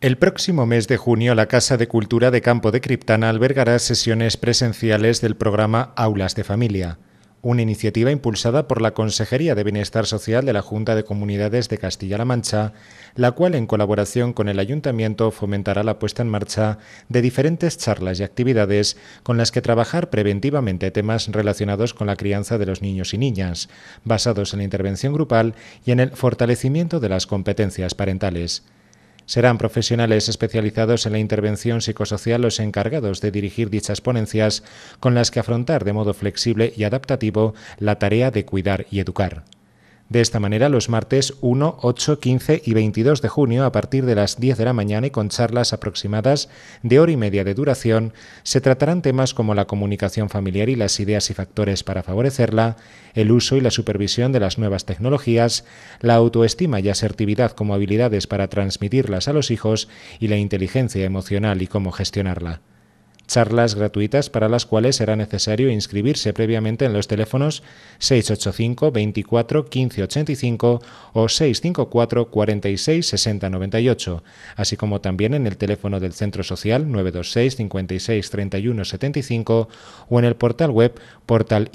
El próximo mes de junio, la Casa de Cultura de Campo de Criptana albergará sesiones presenciales del programa Aulas de Familia, una iniciativa impulsada por la Consejería de Bienestar Social de la Junta de Comunidades de Castilla-La Mancha, la cual, en colaboración con el Ayuntamiento, fomentará la puesta en marcha de diferentes charlas y actividades con las que trabajar preventivamente temas relacionados con la crianza de los niños y niñas, basados en la intervención grupal y en el fortalecimiento de las competencias parentales. Serán profesionales especializados en la intervención psicosocial los encargados de dirigir dichas ponencias con las que afrontar de modo flexible y adaptativo la tarea de cuidar y educar. De esta manera, los martes 1, 8, 15 y 22 de junio, a partir de las 10 de la mañana y con charlas aproximadas de hora y media de duración, se tratarán temas como la comunicación familiar y las ideas y factores para favorecerla, el uso y la supervisión de las nuevas tecnologías, la autoestima y asertividad como habilidades para transmitirlas a los hijos y la inteligencia emocional y cómo gestionarla charlas gratuitas para las cuales será necesario inscribirse previamente en los teléfonos 685 24 15 85 o 654 46 60 98, así como también en el teléfono del Centro Social 926 56 31 75 o en el portal web portal